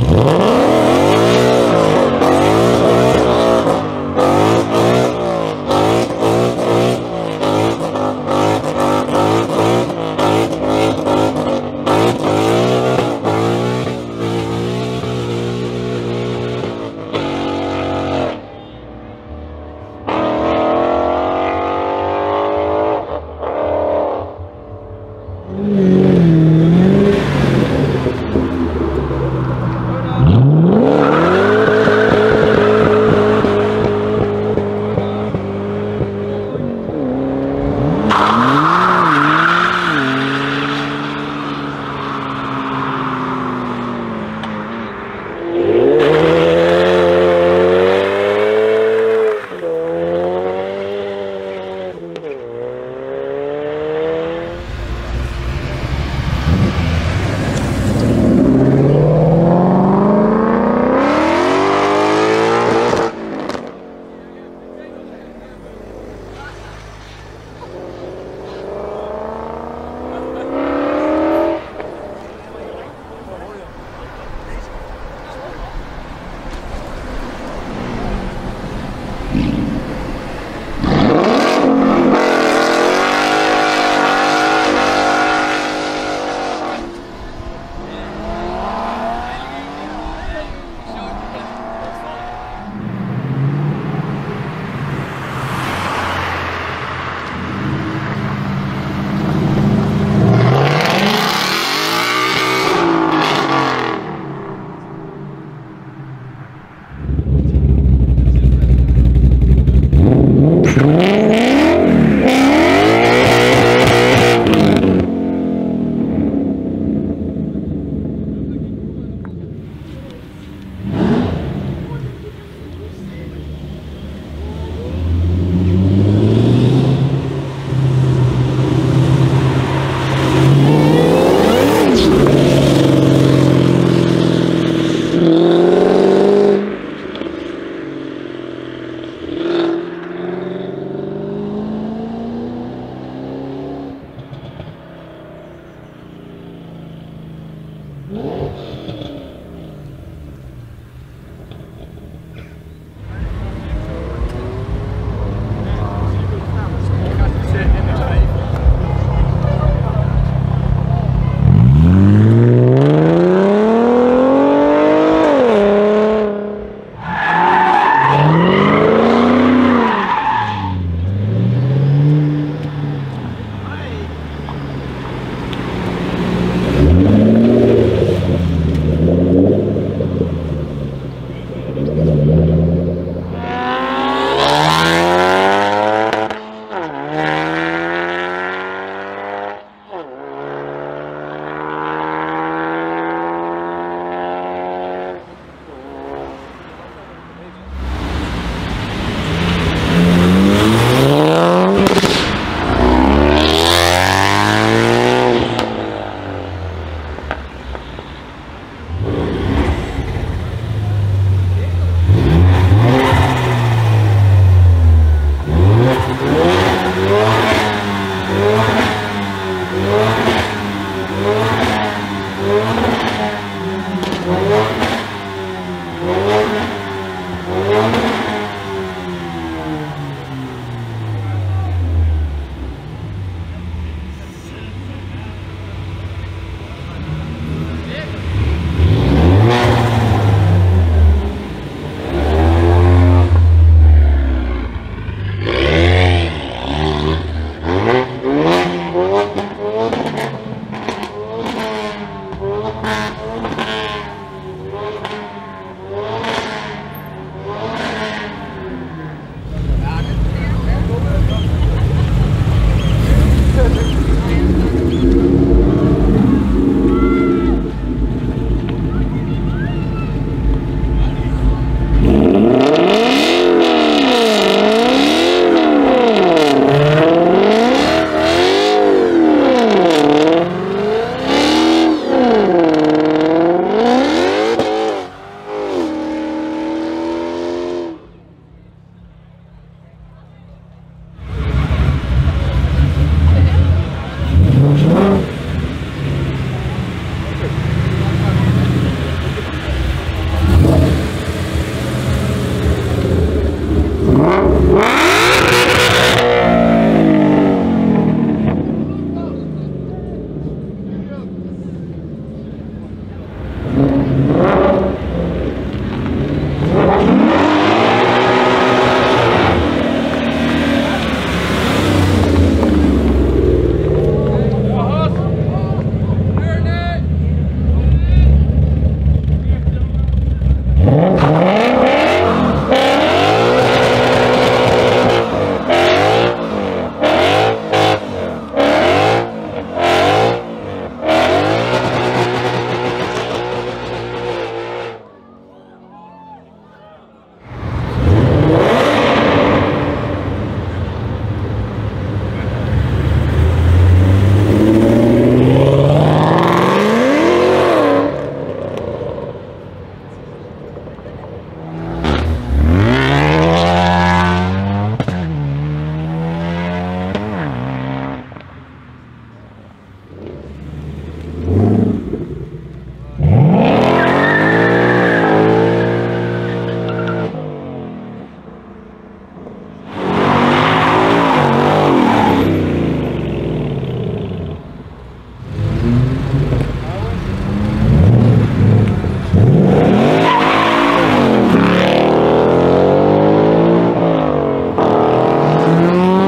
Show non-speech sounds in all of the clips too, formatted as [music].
Brrrr. [laughs] Música Mm-hmm.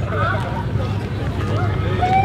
Thank you.